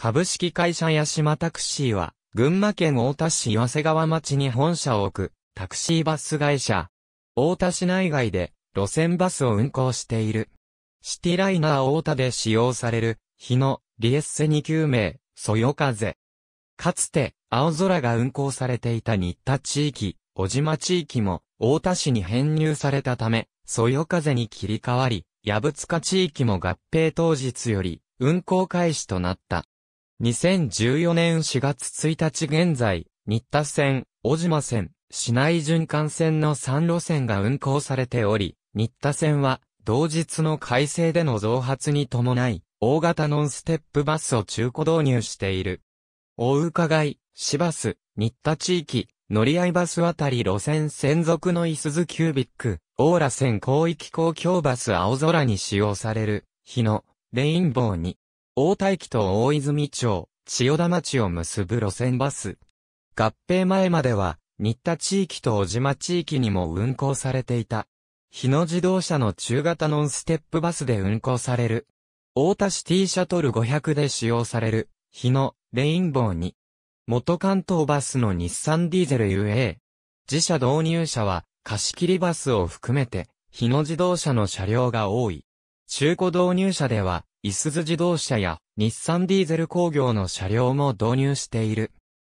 株式会社八島タクシーは、群馬県太田市岩瀬川町に本社を置く、タクシーバス会社。太田市内外で、路線バスを運行している。シティライナー太田で使用される、日の、リエッセ2級名、そよ風。かつて、青空が運行されていた新田地域、小島地域も、太田市に編入されたため、そよ風に切り替わり、矢塚地域も合併当日より、運行開始となった。2014年4月1日現在、新田線、小島線、市内循環線の3路線が運行されており、新田線は、同日の改正での増発に伴い、大型ノンステップバスを中古導入している。大伺い、市バス、新田地域、乗り合いバス渡り路線専属のイスズキュービック、オーラ線広域公共バス青空に使用される、日の、レインボーに、大田駅と大泉町、千代田町を結ぶ路線バス。合併前までは、新田地域と小島地域にも運行されていた。日野自動車の中型ノンステップバスで運行される。大田シティシャトル500で使用される。日野、レインボーに。元関東バスの日産ディーゼル UA。自社導入車は貸切バスを含めて、日野自動車の車両が多い。中古導入車では、イスズ自動車や日産ディーゼル工業の車両も導入している。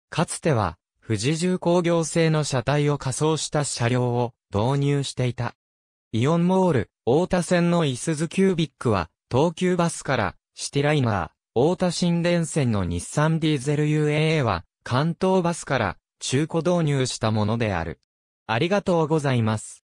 かつては、富士重工業製の車体を仮装した車両を導入していた。イオンモール、大田線のイスズキュービックは、東急バスから、シティライナー、大田新電線の日産ディーゼル UAA は、関東バスから、中古導入したものである。ありがとうございます。